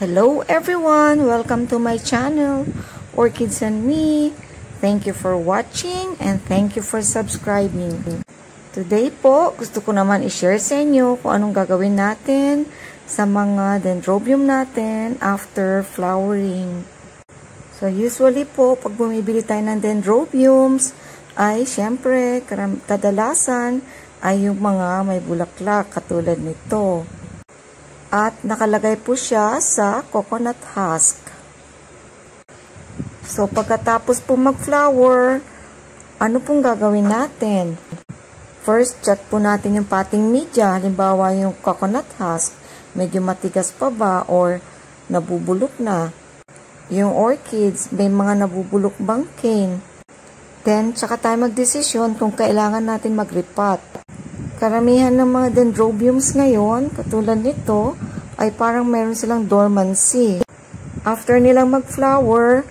Hello everyone! Welcome to my channel, Orchids and Me. Thank you for watching and thank you for subscribing. Today po, gusto ko naman i-share sa inyo kung anong gagawin natin sa mga dendrobium natin after flowering. So usually po, pag bumibili tayo ng dendrobiums, ay syempre, kadalasan ay yung mga may bulaklak katulad nito. At nakalagay po siya sa coconut husk. So, pagkatapos po mag-flower, ano pong gagawin natin? First, check po natin yung potting media. Halimbawa, yung coconut husk, medyo matigas pa ba or nabubulok na. Yung orchids, may mga nabubulok bang cane. Then, tsaka tayo magdesisyon kung kailangan natin mag-repot. Karamihan ng mga dendrobiums ngayon, katulad nito, ay parang meron silang dormancy. After nilang mag-flower,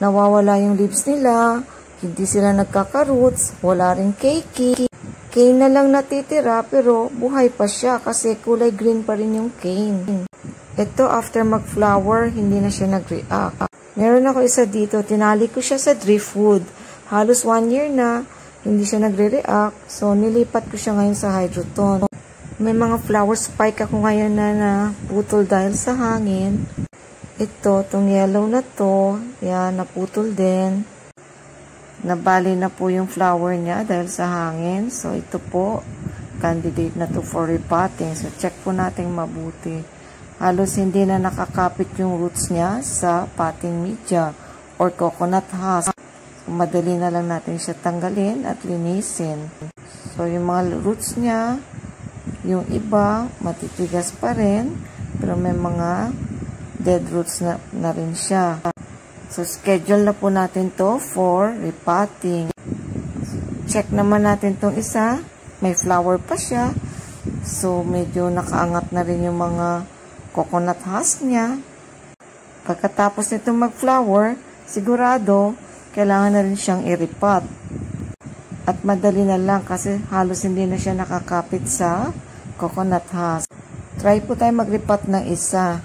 nawawala yung leaves nila, hindi sila nagkaka-roots, wala rin cakey. Cane na lang natitira pero buhay pa siya kasi kulay green pa rin yung cane. Ito after mag-flower, hindi na siya nag-react. Meron ako isa dito, tinali ko siya sa driftwood. Halos one year na, hindi siya nagre-react. So, nilipat ko siya ngayon sa hydroton. May mga flower spike ako ngayon na naputol dahil sa hangin. Ito, itong yellow na to, yan, naputol din. Nabali na po yung flower niya dahil sa hangin. So, ito po, candidate na to for repotting. So, check po natin mabuti. Halos hindi na nakakapit yung roots niya sa potting media or coconut husk madali na lang natin siya tanggalin at linisin. So, yung mga roots niya, yung iba, matitigas pa rin, pero may mga dead roots na, na rin siya. So, schedule na po natin to for repotting. Check naman natin tong isa. May flower pa siya. So, medyo nakaangat na rin yung mga coconut husk niya. Pagkatapos nito mag-flower, sigurado, kailangan na rin siyang i-repot. At madali na lang kasi halos hindi na siya nakakapit sa coconut husk. Try po tayo mag-repot ng isa.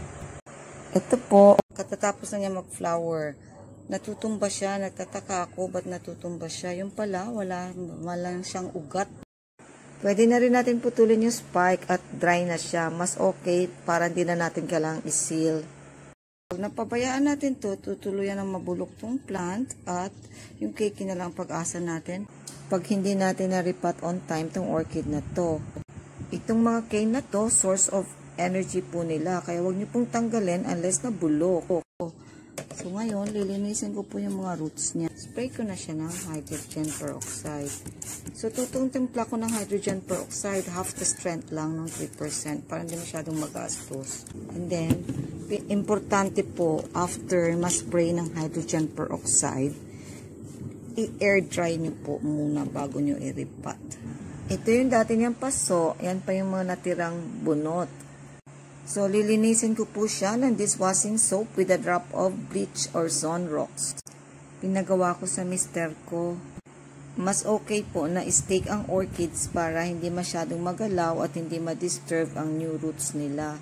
Ito po, katatapos na niya mag-flower, natutumba siya, nagtataka ako, ba't natutumba siya? Yung pala, wala, wala siyang ugat. Pwede na rin natin putulin yung spike at dry na siya. Mas okay para hindi na natin kailangang i-seal. Napabayaan natin to, tutuluyan ng mabulok tong plant at yung cake na lang pag-asa natin pag hindi natin na-repot on time tong orchid na to. Itong mga cane na to, source of energy po nila. Kaya wag niyo pong tanggalin unless na bulok. So ngayon, lilinisin ko po yung mga roots niya. Spray ko na siya ng hydrogen peroxide. So timpla ko ng hydrogen peroxide, half the strength lang ng 3% para hindi masyadong magastos. And then, importante po, after ma-spray ng hydrogen peroxide, i-air dry niyo po muna bago niyo i-repot. Ito yung dati niyang paso, yan pa yung mga natirang bunot. So, lilinisin ko po siya ng dishwashing soap with a drop of bleach or zone rocks. Pinagawa ko sa mister ko. Mas okay po na stake ang orchids para hindi masyadong magalaw at hindi ma-disturb ang new roots nila.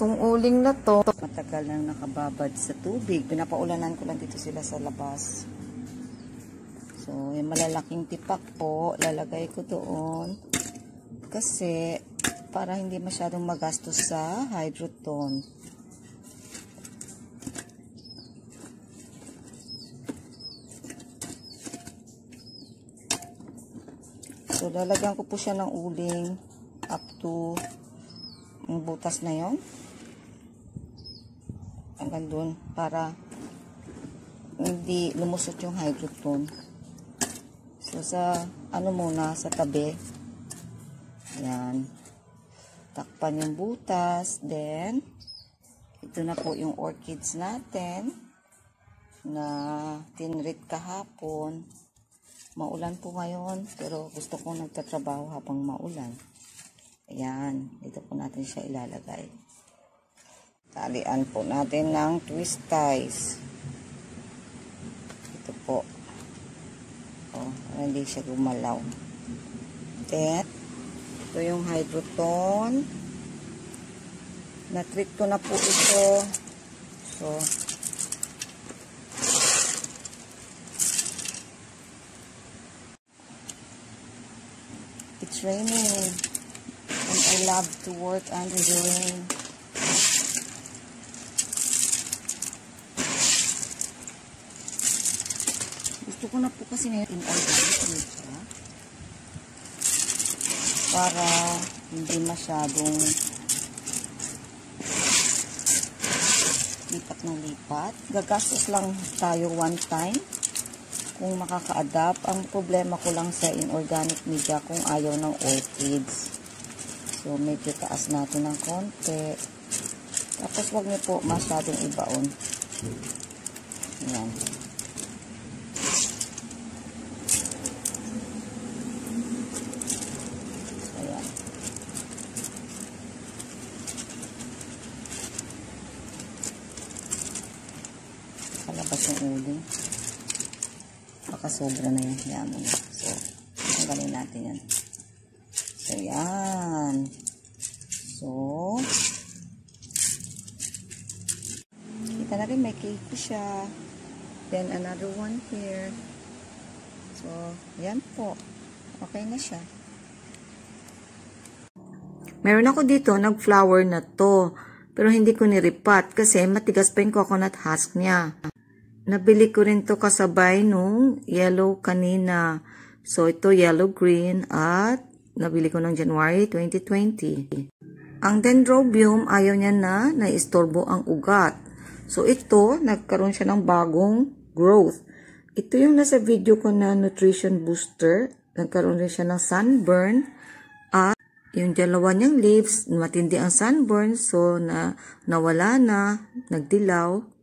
Itong uling na to, matagal na nakababad sa tubig. Pinapaulanan ko lang dito sila sa labas. So, yung malalaking tipak po, lalagay ko doon. Kasi, para hindi masyadong magastos sa hydroton. So, lalagyan ko po siya ng uling up to yung butas na yon hanggang dun para hindi lumusot yung hydroton. So, sa ano muna, sa tabi. Yan takpan yung butas. Then, ito na po yung orchids natin na tinrit kahapon. Maulan po ngayon, pero gusto kong nagtatrabaho habang maulan. Ayan, dito po natin siya ilalagay. Talian po natin ng twist ties. Ito po. Oh, hindi siya gumalaw. Then, ito yung hydroton. Na-treat ko na po ito. So, it's raining. And I love to work under the rain. Gusto ko na po kasi ngayon in organic nature. Para hindi masyadong lipat ng lipat. Gagastos lang tayo one time kung makaka-adapt. Ang problema ko lang sa inorganic media kung ayaw ng orchids. So, medyo taas natin ng konti. Tapos, wag niyo po masyadong ibaon. Ayan. Ayan. Palabas yung ulo. Baka sobra na yun. Ayan mo na. So, tanggalin natin yan. So, yan. So, kita natin may cake siya. Then, another one here. So, yan po. Okay na siya. Meron ako dito, nag-flower na to. Pero hindi ko niripat kasi matigas pa yung coconut husk niya. Nabili ko rin to kasabay nung yellow kanina. So, ito yellow-green at nabili ko ng January 2020. Ang dendrobium, ayaw niya na naistorbo ang ugat. So, ito, nagkaroon siya ng bagong growth. Ito yung nasa video ko na nutrition booster. Nagkaroon rin siya ng sunburn. At yung dalawa niyang leaves, matindi ang sunburn. So, na, nawala na, nagdilaw.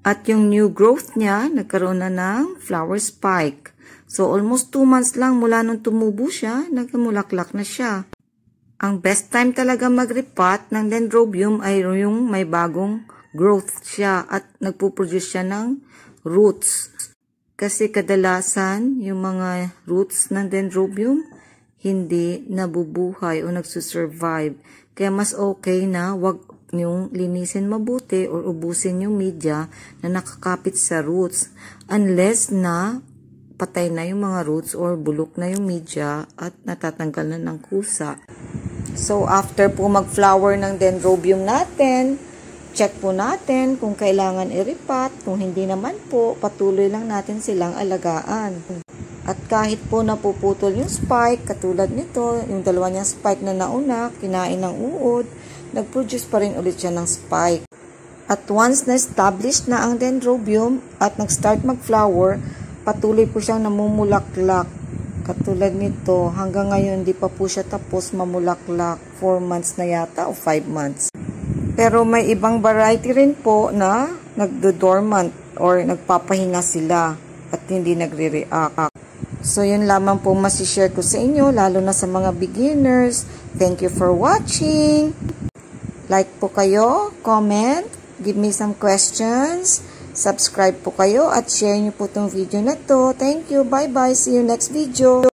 At yung new growth niya, nagkaroon na ng flower spike. So, almost 2 months lang mula nung tumubo siya, nagmulaklak na siya. Ang best time talaga mag-repot ng dendrobium ay yung may bagong growth siya at nagpo-produce siya ng roots. Kasi kadalasan, yung mga roots ng dendrobium, hindi nabubuhay o nagsusurvive. Kaya mas okay na wag yung linisin mabuti or ubusin yung media na nakakapit sa roots unless na patay na yung mga roots or bulok na yung media at natatanggal na ng kusa. So, after po mag-flower ng dendrobium natin, check po natin kung kailangan i-repat. Kung hindi naman po, patuloy lang natin silang alagaan. At kahit po napuputol yung spike, katulad nito, yung dalawa niyang spike na nauna, kinain ng uod, nag-produce pa rin ulit siya ng spike. At once na-establish na ang dendrobium at nag-start mag-flower, patuloy po siyang namumulaklak. Katulad nito, hanggang ngayon di pa po siya tapos mamulaklak. 4 months na yata o 5 months. Pero may ibang variety rin po na nagdo-dormant or nagpapahinga sila at hindi nagre-react. So, yun lamang po masishare ko sa inyo, lalo na sa mga beginners. Thank you for watching. Like po kayo, comment, give me some questions, subscribe po kayo at share nyo po itong video na to. Thank you. Bye-bye. See you next video.